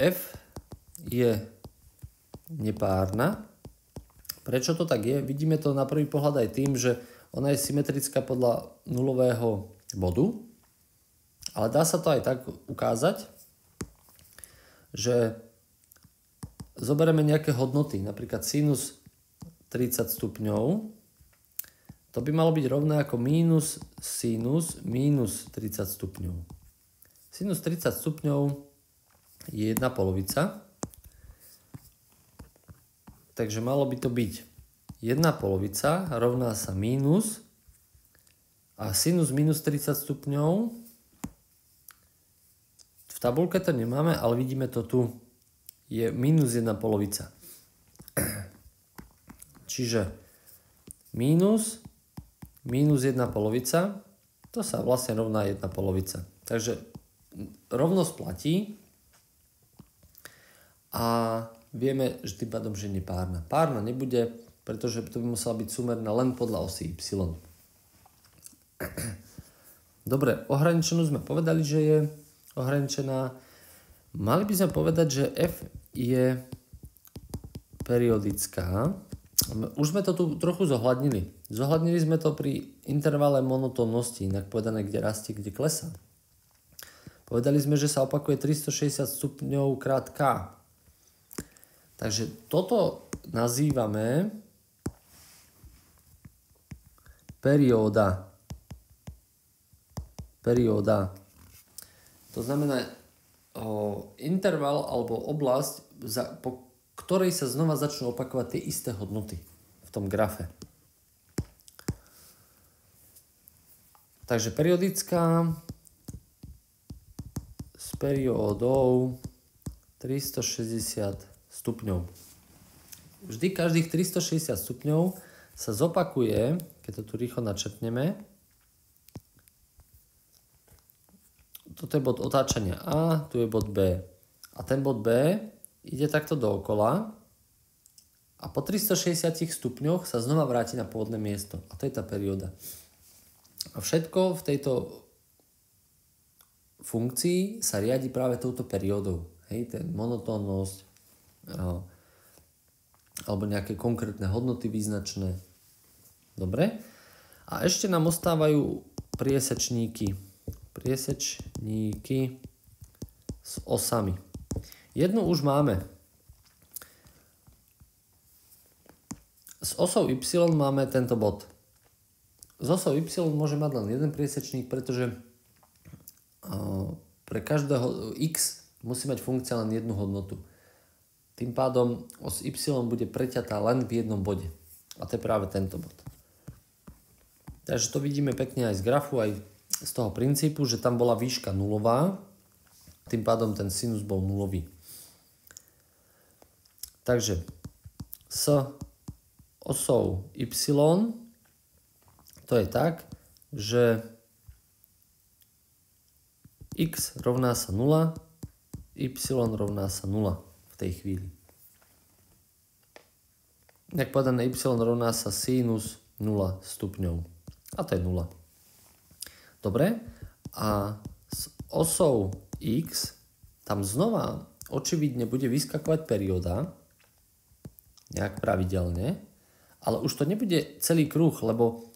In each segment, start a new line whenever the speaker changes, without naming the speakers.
f je nepárna. Prečo to tak je? Vidíme to na prvý pohľad aj tým, že ona je symetrická podľa nulového bodu, ale dá sa to aj tak ukázať, že zoberieme nejaké hodnoty, napríklad sinus 30 stupňov, to by malo byť rovné ako mínus sinus minus 30 stupňov. Sinus 30 stupňov je jedna polovica, takže malo by to byť jedna polovica rovná sa mínus a sinus minus 30 stupňov v tabulke to nemáme, ale vidíme to tu. Je minus jedna polovica. Čiže minus, minus jedna polovica, to sa vlastne rovná jedna polovica. Takže rovnosť platí a vieme, že tým pádom, že nie párna. Párna nebude, pretože to by musela byť sumerná len podľa osy y. Dobre, ohraničenú sme povedali, že je ohraničená. Mali by sme povedať, že f je periodická. Už sme to tu trochu zohľadnili. Zohľadnili sme to pri intervale monotónnosti, inak povedané, kde rastie, kde klesá. Povedali sme, že sa opakuje 360 stupňov krát k. Takže toto nazývame perióda. Perióda. To znamená o, interval alebo oblasť, za, po ktorej sa znova začnú opakovať tie isté hodnoty v tom grafe. Takže periodická s periódou 360 stupňov. Vždy každých 360 stupňov sa zopakuje, keď to tu rýchlo načrtneme, toto je bod otáčania A, tu je bod B. A ten bod B ide takto dookola a po 360 stupňoch sa znova vráti na pôvodné miesto. A to je tá perióda. A všetko v tejto funkcii sa riadi práve touto periódou. Hej, ten monotónnosť alebo nejaké konkrétne hodnoty význačné. Dobre? A ešte nám ostávajú priesečníky priesečníky s osami. Jednu už máme. S osou y máme tento bod. S osou y môže mať len jeden priesečník, pretože pre každého x musí mať funkcia len jednu hodnotu. Tým pádom os y bude preťatá len v jednom bode. A to je práve tento bod. Takže to vidíme pekne aj z grafu, aj z toho princípu, že tam bola výška nulová, tým pádom ten sinus bol nulový. Takže s osou y to je tak, že x rovná sa 0, y rovná sa 0 v tej chvíli. Jak povedané, y rovná sa sinus 0 stupňov. A to je 0. Dobre? A s osou x tam znova očividne bude vyskakovať perióda, nejak pravidelne, ale už to nebude celý kruh, lebo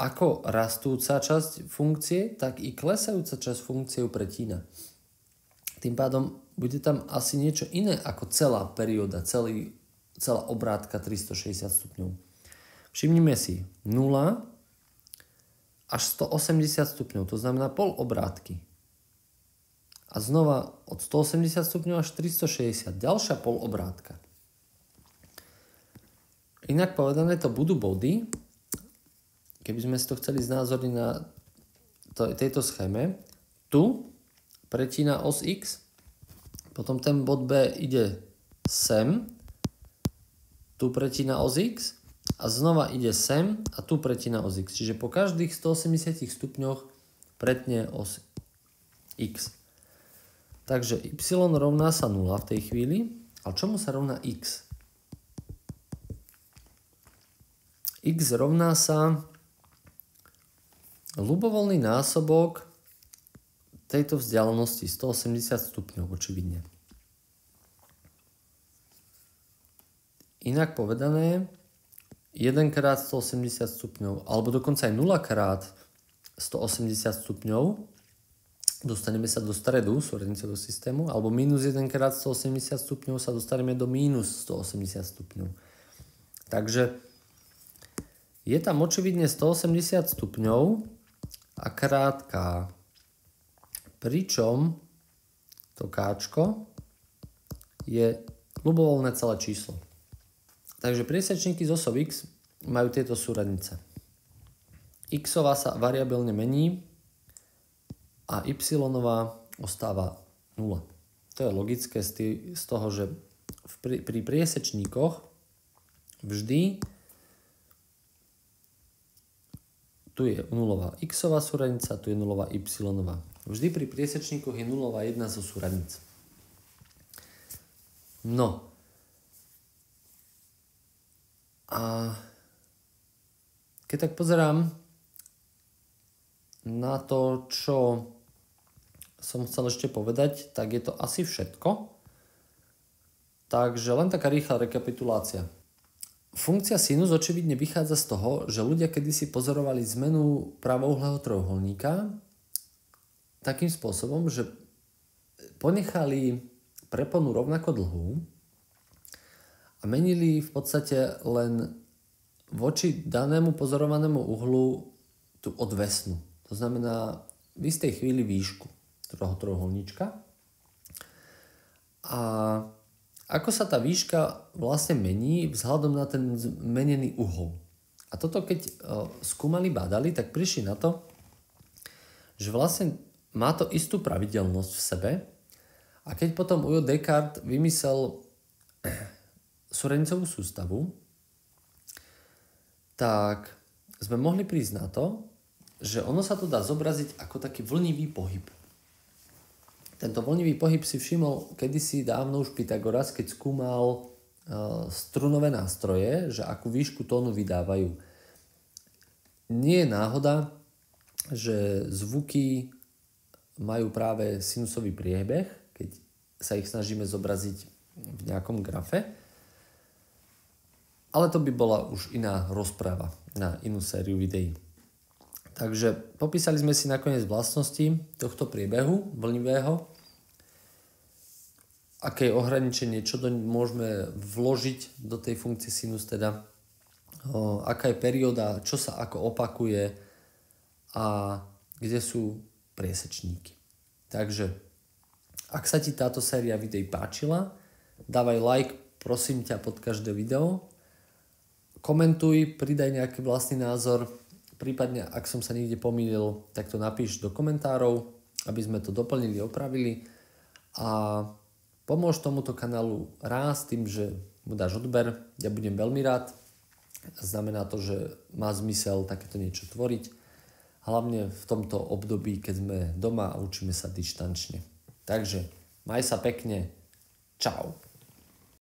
ako rastúca časť funkcie, tak i klesajúca časť funkcie ju pretína. Tým pádom bude tam asi niečo iné ako celá perióda, celý, celá obrátka 360 stupňov. Všimnime si 0 až 180 stupňov, to znamená pol obrátky. A znova od 180 stupňov až 360, ďalšia pol obrátka. Inak povedané to budú body, keby sme si to chceli znázorniť na tejto schéme, tu pretína os x, potom ten bod B ide sem, tu pretína os x a znova ide sem a tu pretina os x. Čiže po každých 180 stupňoch pretne os x. Takže y rovná sa 0 v tej chvíli. Ale čomu sa rovná x? x rovná sa ľubovoľný násobok tejto vzdialenosti 180 stupňov očividne. Inak povedané, 1 krát 180 stupňov, alebo dokonca aj 0 krát 180 stupňov, dostaneme sa do stredu súrodenicového systému, alebo minus 1 krát 180 stupňov sa dostaneme do minus 180 stupňov. Takže je tam očividne 180 stupňov a krátka Pričom to káčko je ľubovoľné celé číslo. Takže priesečníky z osob x majú tieto súradnice. Xová sa variabilne mení a y ostáva 0. To je logické z toho, že pri, pri priesečníkoch vždy tu je nulová xová súradnica, tu je nulová y. Vždy pri priesečníkoch je nulová jedna zo súradnic. No, a keď tak pozerám na to, čo som chcel ešte povedať, tak je to asi všetko. Takže len taká rýchla rekapitulácia. Funkcia sinus očividne vychádza z toho, že ľudia kedysi pozorovali zmenu pravouhlého trojuholníka takým spôsobom, že ponechali preponu rovnako dlhú, a menili v podstate len voči danému pozorovanému uhlu tú odvesnu. To znamená v istej chvíli výšku toho trojuholníčka. A ako sa tá výška vlastne mení vzhľadom na ten zmenený uhol. A toto keď skúmali, bádali, tak prišli na to, že vlastne má to istú pravidelnosť v sebe a keď potom Ujo Descartes vymyslel Sorencovú sústavu, tak sme mohli prísť na to, že ono sa to dá zobraziť ako taký vlnivý pohyb. Tento vlnivý pohyb si všimol kedysi dávno už Pythagoras, keď skúmal uh, strunové nástroje, že akú výšku tónu vydávajú. Nie je náhoda, že zvuky majú práve sinusový priebeh, keď sa ich snažíme zobraziť v nejakom grafe. Ale to by bola už iná rozpráva na inú sériu videí. Takže popísali sme si nakoniec vlastnosti tohto priebehu vlnivého, aké ohraničenie, čo do môžeme vložiť do tej funkcie sinus, teda o, aká je perióda, čo sa ako opakuje a kde sú priesečníky. Takže ak sa ti táto séria videí páčila, dávaj like prosím ťa pod každé video. Komentuj, pridaj nejaký vlastný názor, prípadne ak som sa niekde pomýlil, tak to napíš do komentárov, aby sme to doplnili, opravili. A pomôž tomuto kanálu ráz tým, že mu dáš odber, ja budem veľmi rád. Znamená to, že má zmysel takéto niečo tvoriť, hlavne v tomto období, keď sme doma a učíme sa dištančne. Takže maj sa pekne, čau.